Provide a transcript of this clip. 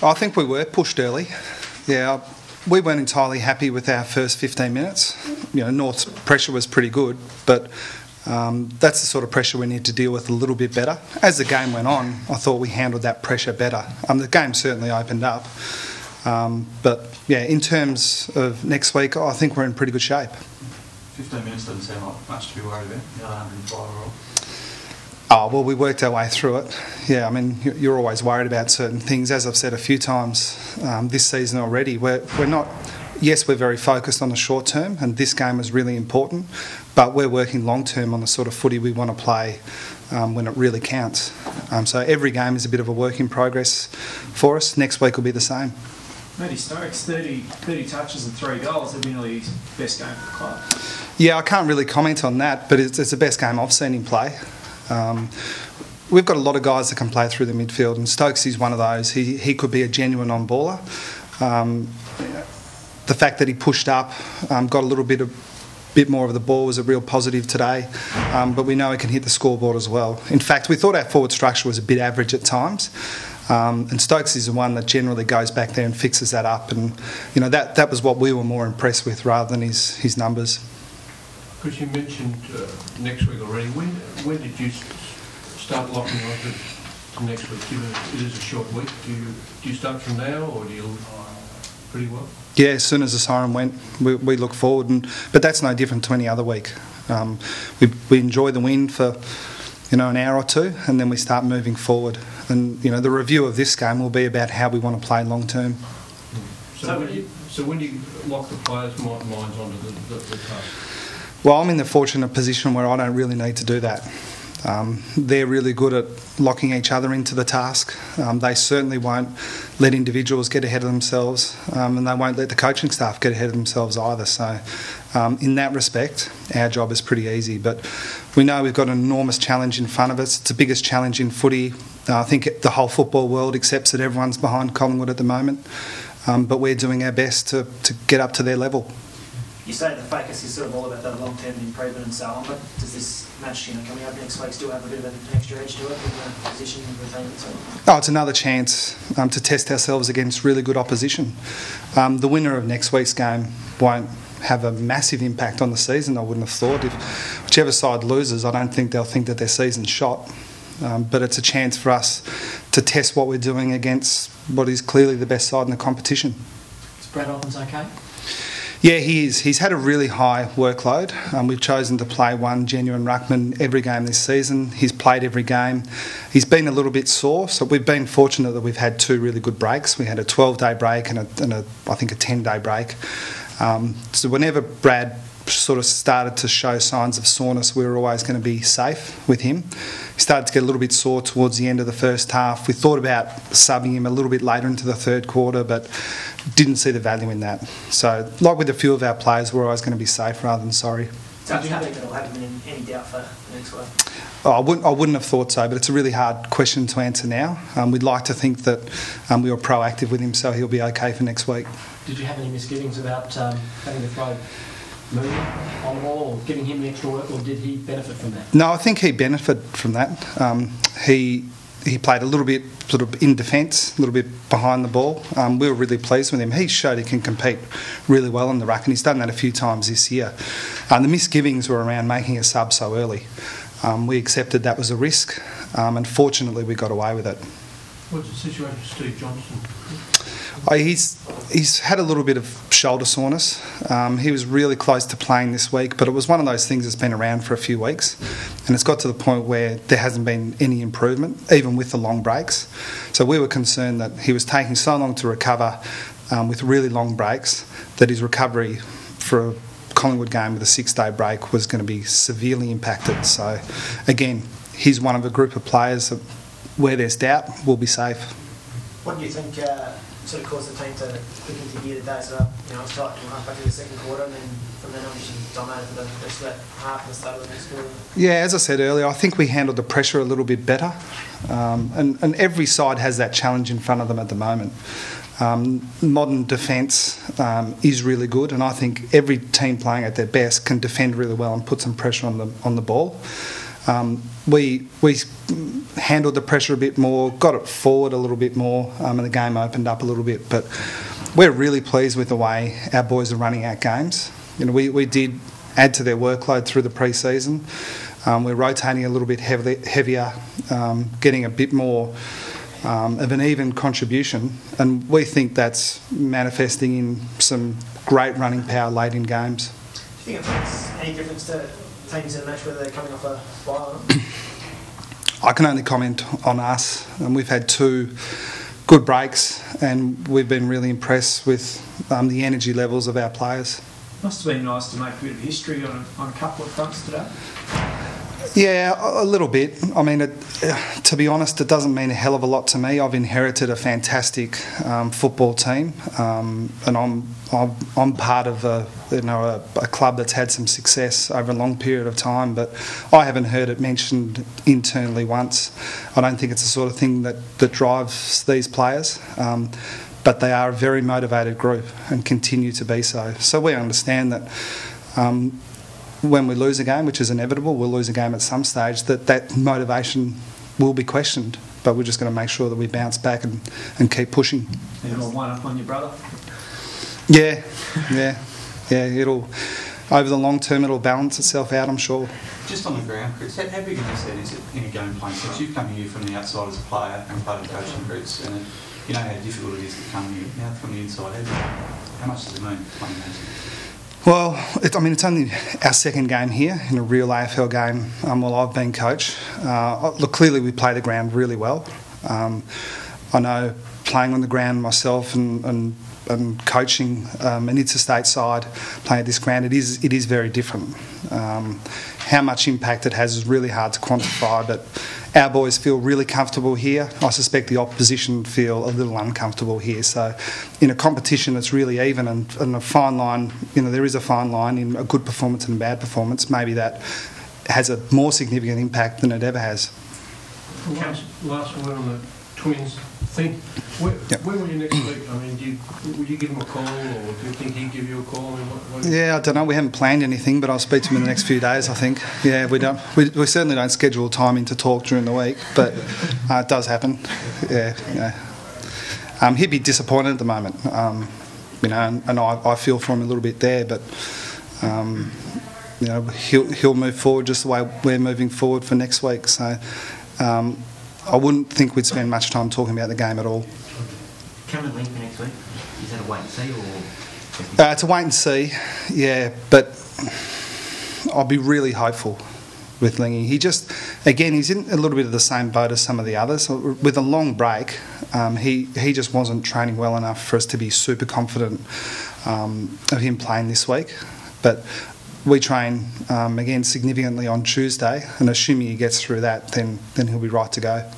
I think we were pushed early. Yeah, we weren't entirely happy with our first 15 minutes. You know, North's pressure was pretty good, but um, that's the sort of pressure we need to deal with a little bit better. As the game went on, I thought we handled that pressure better. Um, the game certainly opened up. Um, but yeah, in terms of next week, I think we're in pretty good shape. 15 minutes doesn't sound like much to be worried about. Know, 105 overall. Oh, well, we worked our way through it. Yeah, I mean, you- you're always worried about certain things. As I've said a few times um, this season already, we're, we're not, yes, we're very focused on the short term, and this game is really important, but we're working long term on the sort of footy we want to play um, when it really counts. Um, so every game is a bit of a work in progress for us. Next week will be the same. Matty Stokes, 30, 30 touches and three goals. That'd be nearly his best game for the club. Yeah, I can't really comment on that, but it's, it's the best game I've seen him play. Um, we've got a lot of guys that can play through the midfield, and Stokes is one of those. He, he could be a genuine on baller. Um, the fact that he pushed up, um, got a little bit of bit more of the ball was a real positive today, um, but we know he can hit the scoreboard as well. In fact, we thought our forward structure was a bit average at times. Um, and Stokes is the one that generally goes back there and fixes that up, and you know that that was what we were more impressed with rather than his his numbers. Chris, you mentioned uh, next week already. When when did you start locking on to, next week? Given it is a short week, do you do you start from now or do you pretty well? Yeah, as soon as the siren went, we, we look forward, and but that's no different to any other week. Um, we, we enjoy the win for you know an hour or two, and then we start moving forward. And you know the review of this game will be about how we want to play long term. So, So when you, so when do you lock the players' minds onto the, the, the task? Well, I'm in the fortunate position where I don't really need to do that. Um, they're really good at locking each other into the task. Um, they certainly won't let individuals get ahead of themselves, um, and they won't let the coaching staff get ahead of themselves either. So, um, in that respect, our job is pretty easy. But we know we've got an enormous challenge in front of us. It's the biggest challenge in footy. Uh, I think the whole football world accepts that everyone's behind Collingwood at the moment, um, but we're doing our best to, to get up to their level. You say the focus is sort of all about that long-term improvement and so on, but does this match, you know, coming up next week still have a bit of an extra edge to it in the position of the team and so on? Oh, it's another chance um, to test ourselves against really good opposition. Um, the winner of next week's game won't have a massive impact on the season, I wouldn't have thought. If whichever side loses, I don't think they'll think that their season's shot. Um, but it's a chance for us to test what we're doing against what is clearly the best side in the competition. Is Brad Ottens okay? Yeah, he is. He's had a really high workload. Um, we've chosen to play one genuine ruckman every game this season. He's played every game. He's been a little bit sore, so we've been fortunate that we've had two really good breaks. We had a 12-day break and, a, and a, I think a 10-day break. Um, so whenever Brad sort of started to show signs of soreness, we were always going to be safe with him. He started to get a little bit sore towards the end of the first half. We thought about subbing him a little bit later into the third quarter, but didn't see the value in that. So, like with a few of our players, we're always going to be safe rather than sorry. So do you think it'll have any, any doubt for next week? Oh, I wouldn't, I wouldn't have thought so, but it's a really hard question to answer now. Um, we'd like to think that um, we were proactive with him, so he'll be okay for next week. Did you have any misgivings about um, having to throw Mooney on the ball or giving him the extra work, or did he benefit from that? No, I think he benefited from that. Um, he he played a little bit sort of in defence, a little bit behind the ball. Um, we were really pleased with him. He showed he can compete really well in the ruck, and he's done that a few times this year. Um, the misgivings were around making a sub so early. Um, we accepted that was a risk, um, and fortunately we got away with it. What's the situation with Steve Johnson? Oh, he's he's had a little bit of shoulder soreness. Um, he was really close to playing this week, but it was one of those things that's been around for a few weeks, and it's got to the point where there hasn't been any improvement, even with the long breaks. So we were concerned that he was taking so long to recover um, with really long breaks that his recovery for a Collingwood game with a six-day break was going to be severely impacted. So again, he's one of a group of players that, where there's doubt, will be safe. What do you think uh, sort of caused the team to click into gear today? So, you know, it was tight to half back in the second quarter, and then from then on, you dominated the rest of that half and the start of the next quarter. Yeah, as I said earlier, I think we handled the pressure a little bit better. Um, and, and every side has that challenge in front of them at the moment. Um, modern defence um, is really good, and I think every team playing at their best can defend really well and put some pressure on the on the ball. Um, we we handled the pressure a bit more, got it forward a little bit more, um, and the game opened up a little bit. But we're really pleased with the way our boys are running our games. You know, we, we did add to their workload through the pre-season. Um, we're rotating a little bit heavily, heavier, um, getting a bit more um, of an even contribution, and we think that's manifesting in some great running power late in games. Do you think it makes any difference to teams in a match whether they're coming off a bye? I can only comment on us, and we've had two good breaks, and we've been really impressed with um, the energy levels of our players. Must have been nice to make a bit of history on a, on a couple of fronts today. Yeah, a little bit. I mean, it, uh, to be honest, it doesn't mean a hell of a lot to me. I've inherited a fantastic um, football team, um, and I'm, I'm I'm part of a you know a, a club that's had some success over a long period of time. But I haven't heard it mentioned internally once. I don't think it's the sort of thing that that drives these players. Um, but they are a very motivated group and continue to be so. So we understand that um, when we lose a game, which is inevitable, we'll lose a game at some stage, that that motivation will be questioned. But we're just going to make sure that we bounce back and, and keep pushing. You got one up on your brother. Yeah, yeah, yeah. It'll over the long term, it'll balance itself out. I'm sure. Just on the ground, Chris, how, how big an asset is it in a game plan? Since you've come here from the outside as a player and played in coaching groups, and you know how difficult it is to come here now from the inside. How, how much does it mean playing games? Well, it, I mean, it's only our second game here in a real AFL game um, while I've been coach. Uh, look, clearly we play the ground really well. Um, I know playing on the ground myself and, and, and coaching um, an interstate side, playing at this ground, it is it is very different. Um, how much impact it has is really hard to quantify, but our boys feel really comfortable here. I suspect the opposition feel a little uncomfortable here. So, in a competition that's really even and, and a fine line, you know, there is a fine line in a good performance and a bad performance. Maybe that has a more significant impact than it ever has. Last, last word on the Twins thing. Where, Yep. where will you next week? I mean, do you, would you give him a call or do you think he'd give you a call? I mean, what, what, Yeah, I don't know. We haven't planned anything, but I'll speak to him in the next few days. I think. Yeah, we don't. We, we certainly don't schedule time in to talk during the week, but uh, it does happen. Yeah, yeah. Um, he'd be disappointed at the moment, um, you know, and, and I, I feel for him a little bit there, but. Um, you know, he'll he'll move forward just the way we're moving forward for next week. So, um, I wouldn't think we'd spend much time talking about the game at all. Cameron Ling for next week? Is that a wait and see or? Uh, it's a wait and see, yeah, but I'll be really hopeful with Lingy. He just, again, he's in a little bit of the same boat as some of the others. With a long break, um, he, he just wasn't training well enough for us to be super confident um, of him playing this week. But we train um, again significantly on Tuesday, and assuming he gets through that, then, then he'll be right to go.